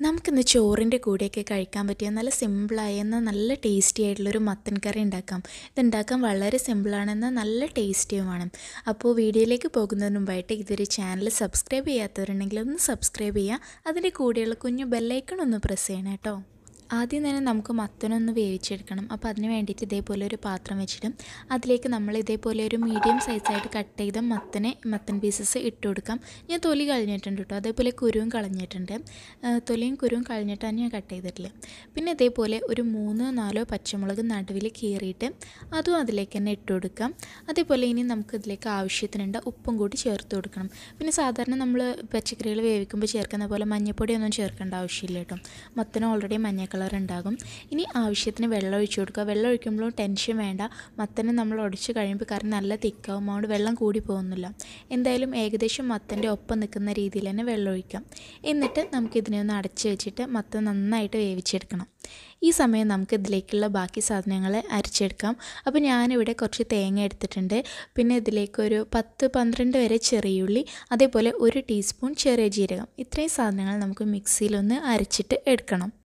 നമുക്കിന്ന് ചോറിന്റെ കൂടെയൊക്കെ കഴിക്കാൻ പറ്റിയ നല്ല സിമ്പിളായ എന്നാൽ നല്ല ടേസ്റ്റി ആയിട്ടുള്ളൊരു മത്തൻ കറി ഉണ്ടാക്കാം. ഇതുണ്ടാക്കാൻ വളരെ സിമ്പിളാണെന്നാൽ നല്ല ടേസ്റ്റിയുമാണ്. അപ്പോൾ വീഡിയോയിലേക്ക് പോകുന്നതിന് മുമ്പായിട്ട് ഇതൊരു ചാനൽ സബ്സ്ക്രൈബ് ചെയ്യാത്തവരുണ്ടെങ്കിൽ ഒന്ന് സബ്സ്ക്രൈബ് ചെയ്യുക. അതിന്റെ കൂടെയുള്ള കുഞ്ഞു ബെല്ലൈക്കൺ ഒന്ന് പ്രസ് ചെയ്യണം കേട്ടോ. ആദ്യം തന്നെ നമുക്ക് മത്തനൊന്ന് വേവിച്ചെടുക്കണം. അപ്പോൾ അതിന് വേണ്ടിയിട്ട് ഇതേപോലെ ഒരു പാത്രം വെച്ചിടും. അതിലേക്ക് നമ്മൾ ഇതേപോലെ ഒരു മീഡിയം സൈസായിട്ട് കട്ട് ചെയ്ത മത്തനെ മത്തൻ പീസസ് ഇട്ട് കൊടുക്കാം. ഞാൻ തൊലി കളഞ്ഞിട്ടുണ്ട് കേട്ടോ. അതേപോലെ കുരുവും കളഞ്ഞിട്ടുണ്ട്. തൊലിയും കുരുവും കളഞ്ഞിട്ടാണ് ഞാൻ കട്ട് ചെയ്തിട്ടില്ല പിന്നെ ഇതേപോലെ ഒരു മൂന്നോ നാലോ പച്ചമുളക് നടുവിൽ കീറിയിട്ട് അതും അതിലേക്ക് തന്നെ ഇട്ട് കൊടുക്കാം. അതേപോലെ ഇനി നമുക്ക് ഇതിലേക്ക് ആവശ്യത്തിനുണ്ട് ഉപ്പും കൂടി ചേർത്ത് കൊടുക്കണം. പിന്നെ സാധാരണ നമ്മൾ പച്ചക്കറികൾ വേവിക്കുമ്പോൾ ചേർക്കുന്ന പോലെ മഞ്ഞൾപ്പൊടി ഒന്നും ചേർക്കേണ്ട ആവശ്യമില്ല കേട്ടോ. മത്തന് ഓൾറെഡി മഞ്ഞ കളർ ഉണ്ടാകും ഇനി ആവശ്യത്തിന് വെള്ളം ഒഴിച്ചു കൊടുക്കുക. വെള്ളം ഒഴിക്കുമ്പോൾ ടെൻഷൻ വേണ്ട. മത്തനെ നമ്മൾ ഉടച്ച് കഴിയുമ്പോൾ കറി നല്ല തിക്കാവും. അതുകൊണ്ട് വെള്ളം കൂടി പോകുന്നില്ല. എന്തായാലും ഏകദേശം മത്തന്റെ ഒപ്പം നിൽക്കുന്ന രീതിയിൽ തന്നെ വെള്ളം ഒഴിക്കാം. എന്നിട്ട് നമുക്കിതിനെ ഒന്ന് അടച്ച് വെച്ചിട്ട് മത്തൻ നന്നായിട്ട് വേവിച്ചെടുക്കണം. ഈ സമയം നമുക്ക് ഇതിലേക്കുള്ള ബാക്കി സാധനങ്ങൾ അരച്ചെടുക്കാം. അപ്പോൾ ഞാനിവിടെ കുറച്ച് തേങ്ങ എടുത്തിട്ടുണ്ട്. പിന്നെ ഇതിലേക്കൊരു പത്ത് പന്ത്രണ്ട് വരെ ചെറിയുള്ളി അതേപോലെ ഒരു ടീസ്പൂൺ ചെറിയ ജീരകം. ഇത്രയും സാധനങ്ങൾ നമുക്ക് മിക്സിയിലൊന്ന് അരച്ചിട്ട് എടുക്കണം.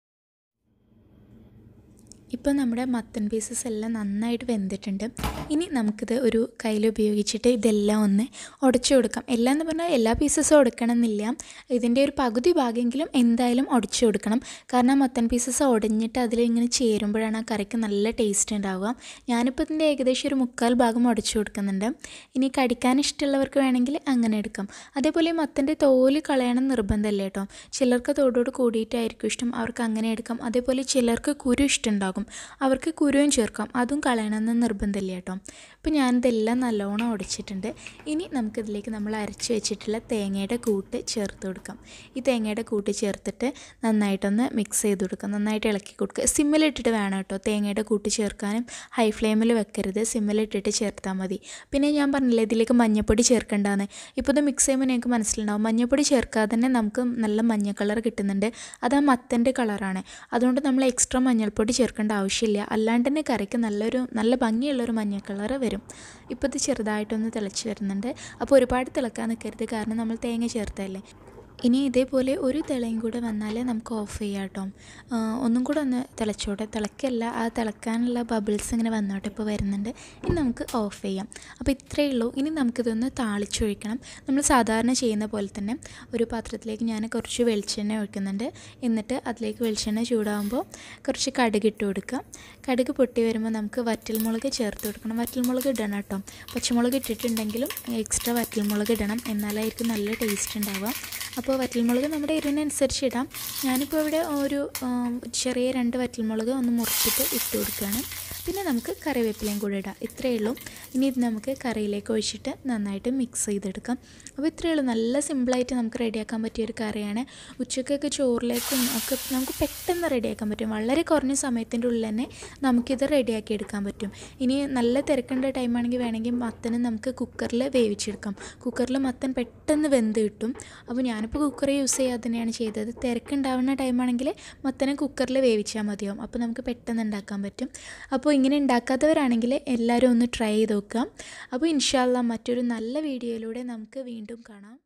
ഇപ്പോൾ നമ്മുടെ മത്തൻ പീസസ് എല്ലാം നന്നായിട്ട് വെന്തിട്ടുണ്ട്. ഇനി നമുക്കിത് ഒരു കയ്യിൽ ഉപയോഗിച്ചിട്ട് ഇതെല്ലാം ഒന്ന് ഉടച്ചു കൊടുക്കാം. എല്ലാം എന്ന് പറഞ്ഞാൽ എല്ലാ പീസസും ഉടക്കണമെന്നില്ല. ഇതിന്റെ ഒരു പകുതി ഭാഗമെങ്കിലും എന്തായാലും ഉടച്ചു കൊടുക്കണം. കാരണം മത്തൻ പീസസ് ഉടഞ്ഞിട്ട് അതിലിങ്ങനെ ചേരുമ്പോഴാണ് ആ കറിക്ക് നല്ല ടേസ്റ്റ് ഉണ്ടാവുക. ഞാനിപ്പോൾ ഇതിന്റെ ഏകദേശം ഒരു മുക്കാൽ ഭാഗം ഉടച്ചു കൊടുക്കുന്നുണ്ട്. ഇനി കടിക്കാൻ ഇഷ്ടമുള്ളവർക്ക് വേണമെങ്കിൽ അങ്ങനെ എടുക്കാം. അതേപോലെ മത്തന്റെ തോൽ കളയണം നിർബന്ധമല്ല കേട്ടോ. ചിലർക്ക് തോടോട് കൂടിയിട്ടായിരിക്കും ഇഷ്ടം. അവർക്ക് അങ്ങനെ എടുക്കാം. അതേപോലെ ചിലർക്ക് കുരു ഇഷ്ടമുണ്ടാകും അവർക്ക് കുരുവും ചേർക്കാം. അതും കളയണമെന്ന് നിർബന്ധമില്ല കേട്ടോ. അപ്പോൾ ഞാനിതെല്ലാം നല്ലോണം ഉടച്ചിട്ടുണ്ട് ഇനി നമുക്കിതിലേക്ക് നമ്മൾ അരച്ച് വെച്ചിട്ടുള്ള തേങ്ങയുടെ കൂട്ട് ചേർത്ത് കൊടുക്കാം. ഈ തേങ്ങയുടെ കൂട്ട് ചേർത്തിട്ട് നന്നായിട്ടൊന്ന് മിക്സ് ചെയ്ത് കൊടുക്കാം. നന്നായിട്ട് ഇളക്കി കൊടുക്കുക. സിമ്മിലിട്ടിട്ട് വേണം കേട്ടോ തേങ്ങയുടെ കൂട്ട് ചേർക്കാനും. ഹൈ ഫ്ലെയിമിൽ വെക്കരുത്. സിമ്മിലിട്ടിട്ട് ചേർത്താൽ മതി. പിന്നെ ഞാൻ പറഞ്ഞില്ലേ ഇതിലേക്ക് മഞ്ഞപ്പൊടി ചേർക്കേണ്ടതാണ് ഇപ്പോൾ ഇത് മിക്സ് ചെയ്യുമ്പോൾ നിങ്ങൾക്ക് മനസ്സിലുണ്ടാവും. മഞ്ഞപ്പൊടി ചേർക്കാതെ തന്നെ നമുക്ക് നല്ല മഞ്ഞ കളർ കിട്ടുന്നുണ്ട്. അത് ആ മത്തന്റെ കളറാണ്. അതുകൊണ്ട് നമ്മൾ എക്സ്ട്രാ മഞ്ഞൾപ്പൊടി ചേർക്കേണ്ട ആവശ്യമില്ല. അല്ലാണ്ട് തന്നെ കറിക്ക് നല്ലൊരു നല്ല ഭംഗിയുള്ളൊരു മഞ്ഞ കളർ വരും. ഇപ്പോൾ ഇത് ചെറുതായിട്ടൊന്ന് തിളച്ച് വരുന്നുണ്ട്. അപ്പോൾ ഒരുപാട് തിളക്കാൻ നിൽക്കരുത് കാരണം നമ്മൾ തേങ്ങ ചേർത്തല്ലേ ഇനി ഇതേപോലെ ഒരു തിളയും കൂടെ വന്നാലേ നമുക്ക് ഓഫ് ചെയ്യാം കേട്ടോ ഒന്നും കൂടെ ഒന്ന് തിളച്ചോട്ടെ. തിളക്കല്ല ആ തിളക്കാനുള്ള ബബിൾസ് ഇങ്ങനെ വന്നോട്ടെ ഇപ്പോൾ വരുന്നുണ്ട്. ഇനി നമുക്ക് ഓഫ് ചെയ്യാം. അപ്പോൾ ഇത്രയേ ഉള്ളൂ. ഇനി നമുക്കിതൊന്ന് താളിച്ചൊഴിക്കണം. നമ്മൾ സാധാരണ ചെയ്യുന്ന പോലെ തന്നെ ഒരു പാത്രത്തിലേക്ക് ഞാൻ കുറച്ച് വെളിച്ചെണ്ണ ഒഴിക്കുന്നുണ്ട്. എന്നിട്ട് അതിലേക്ക് വെളിച്ചെണ്ണ ചൂടാകുമ്പോൾ കുറച്ച് കടുക് ഇട്ട് കൊടുക്കുക. കടുക് പൊട്ടി വരുമ്പോൾ നമുക്ക് വറ്റൽമുളക് ചേർത്ത് കൊടുക്കണം. വറ്റൽമുളക് ഇടണം കേട്ടോ. പച്ചമുളക് ഇട്ടിട്ടുണ്ടെങ്കിലും എക്സ്ട്രാ വറ്റൽമുളക് ഇടണം. എന്നാലായിരിക്കും നല്ല ടേസ്റ്റ് ഉണ്ടാവുക. അപ്പോൾ വറ്റൽമുളക് നമ്മുടെ എരിവിനനുസരിച്ച് ഇടാം. ഞാനിപ്പോൾ ഇവിടെ ഒരു ചെറിയ രണ്ട് വറ്റൽമുളക് ഒന്ന് മുറിച്ചിട്ട് ഇട്ട് കൊടുക്കുകയാണ്. പിന്നെ നമുക്ക് കറിവേപ്പിലയും കൂടെ ഇടാം. ഇത്രയേ ഉള്ളൂ. ഇനി ഇത് നമുക്ക് കറിയിലേക്ക് ഒഴിച്ചിട്ട് നന്നായിട്ട് മിക്സ് ചെയ്തെടുക്കാം. അപ്പോൾ ഇത്രയേ ഉള്ളൂ. നല്ല സിമ്പിളായിട്ട് നമുക്ക് റെഡിയാക്കാൻ പറ്റിയ ഒരു കറിയാണ്. ഉച്ചക്കൊക്കെ ചോറിലേക്കും ഒക്കെ നമുക്ക് പെട്ടെന്ന് റെഡിയാക്കാൻ പറ്റും. വളരെ കുറഞ്ഞ സമയത്തിന്റെ ഉള്ളിൽ തന്നെ നമുക്കിത് റെഡിയാക്കി എടുക്കാൻ പറ്റും. ഇനി നല്ല തിരക്കേണ്ട ടൈമാണെങ്കിൽ വേണമെങ്കിൽ മത്തന് നമുക്ക് കുക്കറിൽ വേവിച്ചെടുക്കാം. കുക്കറിൽ മത്തൻ പെട്ടെന്ന് വെന്ത് കിട്ടും. അപ്പോൾ ഞാനിപ്പോൾ കുക്കർ യൂസ് ചെയ്യാതെ ചെയ്തത്. തിരക്കുണ്ടാവുന്ന ടൈമാണെങ്കിൽ മത്തനെ കുക്കറിൽ വേവിച്ചാൽ മതിയാവും. അപ്പോൾ നമുക്ക് പെട്ടെന്ന് ഉണ്ടാക്കാൻ പറ്റും. അപ്പോൾ ഇങ്ങനെ ഉണ്ടാക്കാത്തവരാണെങ്കിൽ എല്ലാവരും ഒന്ന് ട്രൈ ചെയ്ത് നോക്കാം. അപ്പോൾ ഇൻഷാല്ല മറ്റൊരു നല്ല വീഡിയോയിലൂടെ നമുക്ക് വീണ്ടും കാണാം.